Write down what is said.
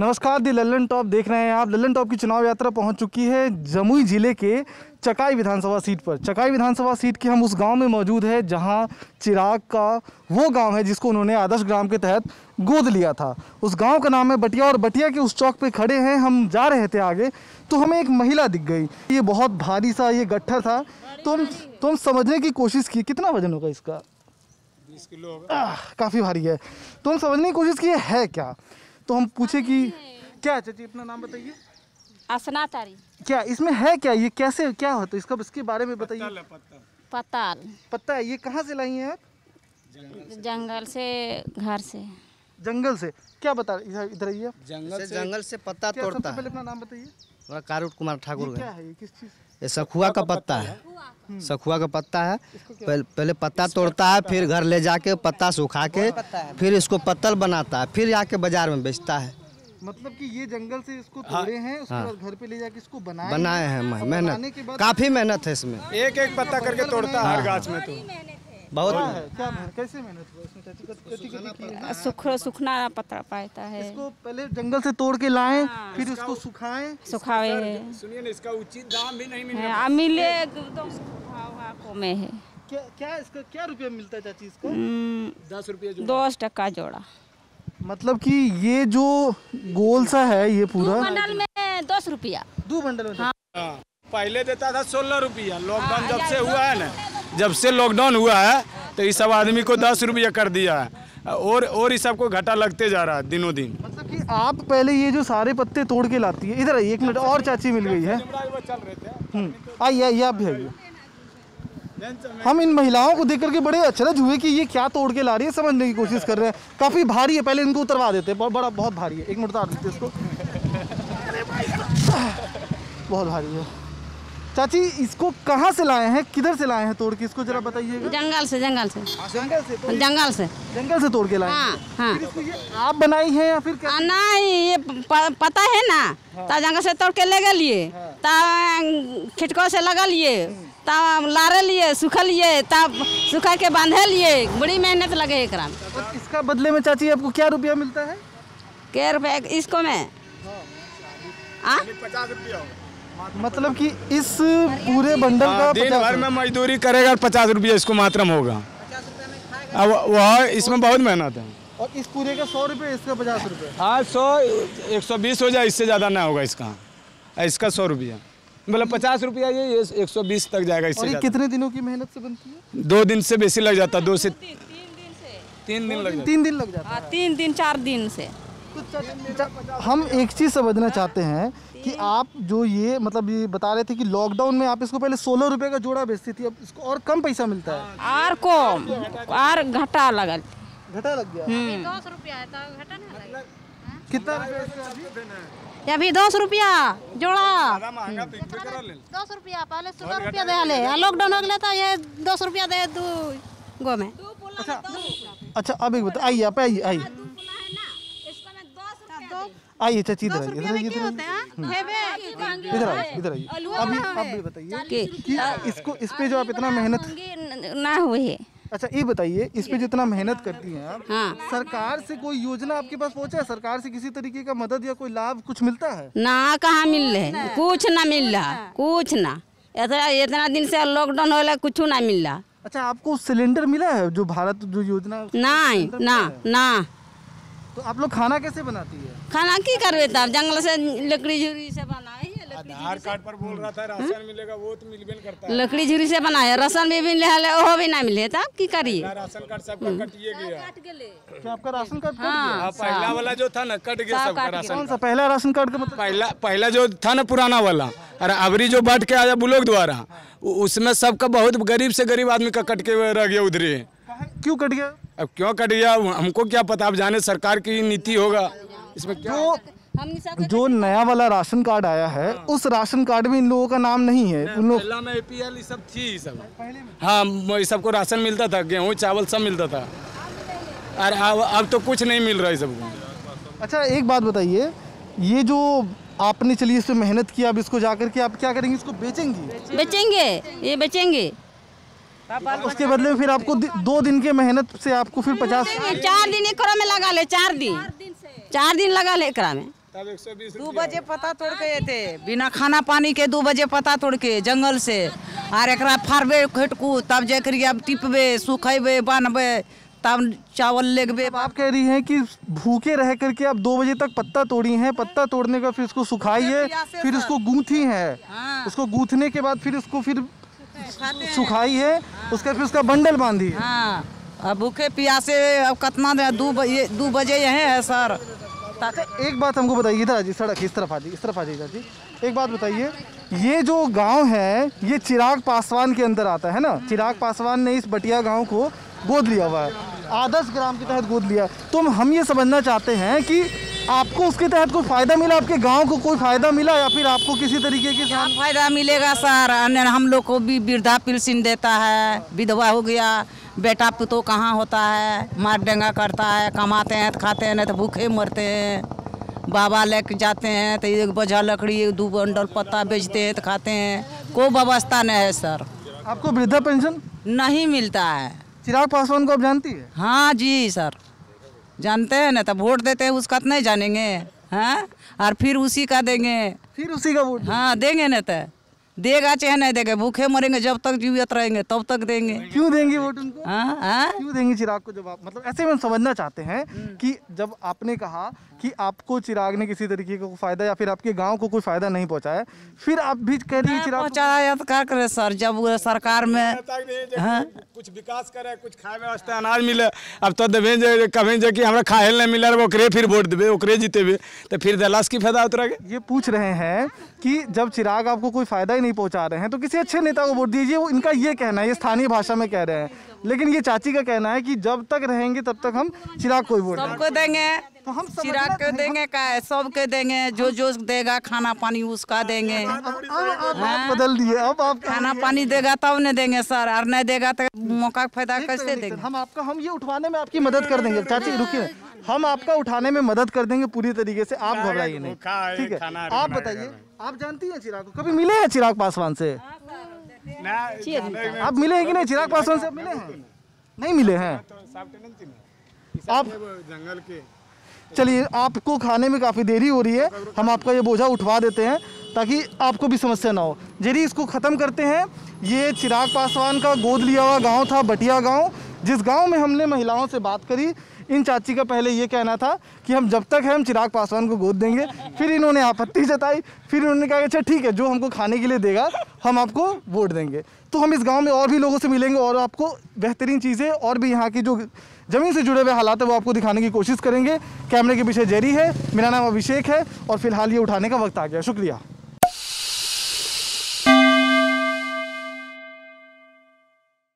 नमस्कार दी लल्लन टॉप देख रहे हैं आप। लल्लन टॉप की चुनाव यात्रा पहुँच चुकी है जमुई ज़िले के चकाई विधानसभा सीट पर। चकाई विधानसभा सीट के हम उस गाँव में मौजूद है जहाँ चिराग का वो गाँव है जिसको उन्होंने आदर्श ग्राम के तहत गोद लिया था। उस गाँव का नाम है बटिया और बटिया के उस चौक पे खड़े हैं। हम जा रहे थे आगे तो हमें एक महिला दिख गई। ये बहुत भारी सा ये गट्ठर था। तो हम तो हम समझने की कोशिश की कितना वज़न होगा इसका? बीस किलो होगा। काफ़ी भारी है। तो हम समझने की कोशिश की है क्या? तो हम पूछे कि क्या है चाची अपना नाम बताइए। असना तारी। क्या इसमें है क्या ये कैसे क्या होता है? इसका इसके बारे में बताइए। पत्ता पत्ता। पताल पता है ये कहाँ से लाई हैं आप? जंगल से घर से। जंगल से। क्या बता इधर इधर आइए जंगल से जंगल से पत्ता तोड़ता है। पहले अपना नाम बताइए। कारूट कुमार ठाकुर है। है? ये सखुआ का पत्ता है। सखुआ का पत्ता है। पहले पहले पत्ता तोड़ता है फिर घर ले जाके पत्ता सुखा के फिर इसको पत्तल बनाता है फिर जाके बाज़ार में बेचता है। मतलब कि ये जंगल से इसको तोड़े हैं उसके बाद घर पे ले जाके इसको बनाए बनाए हैं? मेहनत। काफ़ी मेहनत है इसमें। एक एक पत्ता करके तोड़ता है। हर गाछ में तो। बहुत क्या है क्या कैसे मेहनत है? सुख सुखना पत्ता पाता है। इसको पहले जंगल से तोड़ के लाएँ फिर उसको सुखाएँ। सुखावे है सुनिए ना इसका उचित दाम भी नहीं मिल एकदम को में है। क्या क्या इसका क्या रुपया मिलता है चाची इसका? हम्म, दस रुपये दस टका जोड़ा। मतलब कि ये जो गोल सा है ये पूरा बंडल में दस रुपया। दो बंडल में हाँ। पहले देता था सोलह रुपया। लॉकडाउन जब से हुआ है ना। जब से लॉकडाउन हुआ है तो इस सब आदमी को दस रुपया कर दिया है। और और इस सबको घाटा लगते जा रहा है दिनों दिन मतलब कि आप पहले ये जो सारे पत्ते तोड़ के लाती है इधर आइए एक मिनट और चाची मिल गई है। हम्म, आइए आइए आप भी आइए। हम इन महिलाओं को देख करके बड़े अचरज हुए कि ये क्या तोड़ के ला रही है समझने की कोशिश कर रहे हैं। काफ़ी भारी है पहले इनको उतरवा देते हैं बहुत बड़ा बहुत भारी है। एक मिनट उतार देते इसको। बहुत भारी है। चाची इसको कहाँ से लाए हैं? किधर से लाए हैं तोड़ के? इसको जरा बताइएगा। जंगल से जंगल से। जंगल से तो जंगल से। जंगल से तोड़ के लाए हाँ? हाँ इसको ये आप बनाई हैं या फिर क्या? आ, नहीं ये प- पता है ना? ता जंगल से तोड़ के ले गलिए। ता खिटको से लगा लिए ता लारे लिए सुखा लिए ता सुखा के बांधे लिए बड़ी मेहनत लगे एक इसका बदले में चाची आपको क्या रुपया मिलता है? क्या रुपए इसको में? पचास रुपया मतलब कि इस पूरे बंडल का दिन भर में मजदूरी करेगा पचास रुपया इसको मात्रम होगा। अब वह इसमें बहुत मेहनत है। और इस पूरे का सौ रुपये इसका पचास रुपये? हाँ सौ एक सौ बीस हो जाए इससे ज़्यादा ना होगा इसका। इसका सौ रुपया। मतलब पचास रुपया ये ये एक सौ बीस तक जाएगा और इससे ये कितने दिनों की मेहनत से बनती है? दो दिन से बेसी लग जाता है दो से तीन दिन लग जाता। तीन दिन लग जाता हाँ, तीन दिन चार दिन से। है हम एक चीज़ समझना चाहते हैं कि आप जो ये मतलब ये बता रहे थे कि लॉकडाउन में आप इसको पहले सोलह रुपए का जोड़ा बेचती थी अब इसको और कम पैसा मिलता है। और कम और घाटा लगल। घटा लग गया? दस रुपया है तो घाटा नहीं लगेगा कितना रुपया अभी? अभी दस रुपया जोड़ा। दस रुपया पहले सोलह रुपया दे लॉकडाउन हो गया था ये दस रुपया दे दू गो में। अच्छा अच्छा अब एक बता आइए आप आइए आइए। आइए चाची इधर आइए इधर आइए इधर आइए। इधर आइए। इधर आइए अभी आप भी बताइए कि इसको इस पे जो आप इतना मेहनत ना हुए। है अच्छा ये बताइए इस पे जितना मेहनत करती हैं आप हाँ। सरकार से कोई योजना आपके पास पहुँचा है? सरकार से किसी तरीके का मदद या कोई लाभ कुछ मिलता है? ना कहाँ मिल रहे कुछ ना मिल रहा कुछ ना। इतना इतना दिन से लॉकडाउन हो गया कुछ ना मिल रहा। अच्छा आपको सिलेंडर मिला है जो भारत जो योजना नहीं ना ना। तो आप लोग खाना कैसे बनाती है? खाना की करबे तब? जंगल से लकड़ी झुरी से बनाए आधार कार्ड पर बोल रहा था राशन मिलेगा वो तो मिलबे करता लकड़ी झुरी से बनाए राशन भी मिले है ओहो भी ना मिले तब की करिए? राशन कार्ड सबका कटिए गया। क्या आपका राशन कार्ड कट गया हाँ, पहला वाला जो था ना कट गया सबका राशन कौन सा पहला राशन कार्ड का मतलब? पहला पहला जो था ना पुराना वाला और अबरी जो बांट के आया बुलोक द्वारा उसमें सबका बहुत गरीब से गरीब आदमी का कट के रह गया उधर। क्यों कट गया? अब क्यों कट गया हमको क्या पता आप जाने सरकार की नीति होगा। इसमें क्या जो जो नया वाला राशन कार्ड आया है उस राशन कार्ड में इन लोगों का नाम नहीं है। उन लोग में एपीएल ये सब थी ये सब। हाँ ये सबको राशन मिलता था गेहूँ चावल सब मिलता था। और अब अब तो कुछ नहीं मिल रहा है सबको। अच्छा एक बात बताइए ये जो आपने चलिए इस पे मेहनत की अब इसको जाकर के आप क्या करेंगे इसको बेचेंगी? बेचेंगे ये बेचेंगे। उसके बदले में फिर आपको दो दिन के मेहनत से आपको फिर पचास चार दिन एकरा में लगा ले चार दिन चार दिन लगा ले एकरा में। दो बजे पता तोड़ के थे। बिना खाना पानी के दो बजे पता तोड़ के जंगल से। और एक फाड़बे खेटकू तब जाकर अब टिपबे सुखेबे बांधबे तब चावल लेगबे। आप कह रही हैं कि भूखे रह करके आप दो बजे तक पत्ता तोड़ी हैं। पत्ता तोड़ने का फिर उसको सुखाई है फिर उसको गूंथी है। हाँ। उसको गूंथने के बाद फिर उसको फिर सुखाई है। उसका फिर उसका बंडल बांधी है। हाँ। अब भूखे प्यासे अब कितना दे दो बजे दो बजे यहीं है सर। ता- एक बात हमको बताइए इधर आ जी सड़क इस तरफ़ आ जी इस तरफ़ आ जाइएगा जी। एक बात बताइए ये जो गाँव है ये चिराग पासवान के अंदर आता है ना? चिराग पासवान ने इस बटिया गाँव को गोद लिया हुआ है। आदर्श ग्राम के तहत गोद लिया तो हम ये समझना चाहते हैं कि आपको उसके तहत कोई फ़ायदा मिला? आपके गाँव को कोई फ़ायदा मिला या फिर आपको किसी तरीके की क्या फ़ायदा मिलेगा सर? हम लोग को भी वृद्धा पेंशन देता है विधवा हो गया। बेटा पुतो कहाँ होता है? मार डेंगा करता है कमाते हैं तो खाते हैं नहीं तो भूखे मरते हैं। बाबा लेके जाते हैं तो एक बोझा लकड़ी एक दो बंडल पत्ता बेचते हैं तो खाते हैं। कोई व्यवस्था नहीं है सर। आपको वृद्धा पेंशन? नहीं मिलता है। चिराग पासवान को आप जानती है? हाँ जी सर। जानते हैं ना तो वोट देते हैं उसका तो नहीं जानेंगे। हैं? और फिर उसी का देंगे। फिर उसी का वोट हाँ देंगे ना तो। देगा चाहे नहीं देगा भूखे मरेंगे जब तक जीवित रहेंगे तब तक देंगे। क्यों देंगे वोट उनको? हाँ हाँ। क्यों देंगे चिराग को जब आप मतलब ऐसे में हम समझना चाहते हैं कि जब आपने कहा कि आपको चिराग ने किसी तरीके का कोई फ़ायदा या फिर आपके गाँव को कोई फ़ायदा नहीं पहुँचाया फिर आप भी कह रही है चिराग पहुँचाया तो क्या करे सर? जब सरकार में हाँ कुछ विकास करे कुछ खाए वास्ते अनाज मिले अब तो देवे कभी जे कि हमरा खाए नहीं मिले ओकरे फिर वोट देवे ओकरे जीतेबे तो फिर दलास की फ़ायदा उतरा ये पूछ रहे हैं कि जब चिराग आपको कोई फ़ायदा ही नहीं पहुँचा रहे हैं तो किसी अच्छे नेता को वोट दीजिए वो इनका ये कहना है ये स्थानीय भाषा में कह रहे हैं। लेकिन ये चाची का कहना है कि जब तक रहेंगे तब तक हम चिराग को ही वोट सबको देंगे। तो हम चिराग को देंगे का सबके देंगे जो जो देगा खाना पानी उसका देंगे। बात बदल दिए अब आप खाना पानी देगा तब न देंगे सर और नहीं देगा तो मौका फ़ायदा कैसे देंगे? हम आपका हम ये उठवाने में आपकी मदद कर देंगे। चाची रुकिए। हम आपका उठाने में मदद कर देंगे पूरी तरीके से आप घबराइए नहीं। ठीक है? आप बताइए आप जानती हैं चिराग को? कभी मिले हैं चिराग पासवान से? आप मिले हैं कि नहीं? चिराग पासवान से मिले हैं? नहीं मिले हैं? आप जंगल के चलिए आपको खाने में काफ़ी देरी हो रही है। हम आपका ये बोझा उठवा देते हैं ताकि आपको भी समस्या ना हो। जरी इसको ख़त्म करते हैं। ये चिराग पासवान का गोद लिया हुआ गाँव था बटिया गाँव जिस गाँव में हमने महिलाओं से बात करी इन चाची का पहले ये कहना था कि हम जब तक है, हम चिराग पासवान को गोद देंगे। फिर इन्होंने आपत्ति जताई, फिर इन्होंने कहा कि अच्छा ठीक है, जो हमको खाने के लिए देगा, हम आपको वोट देंगे। तो हम इस गाँव में और भी लोगों से मिलेंगे और आपको बेहतरीन चीज़ें और भी यहाँ की जो ज़मीन से जुड़े हुए हालात है, वो आपको दिखाने की कोशिश करेंगे। कैमरे के पीछे जेरी है, मेरा नाम अभिषेक है और फ़िलहाल ये उठाने का वक्त आ गया। शुक्रिया।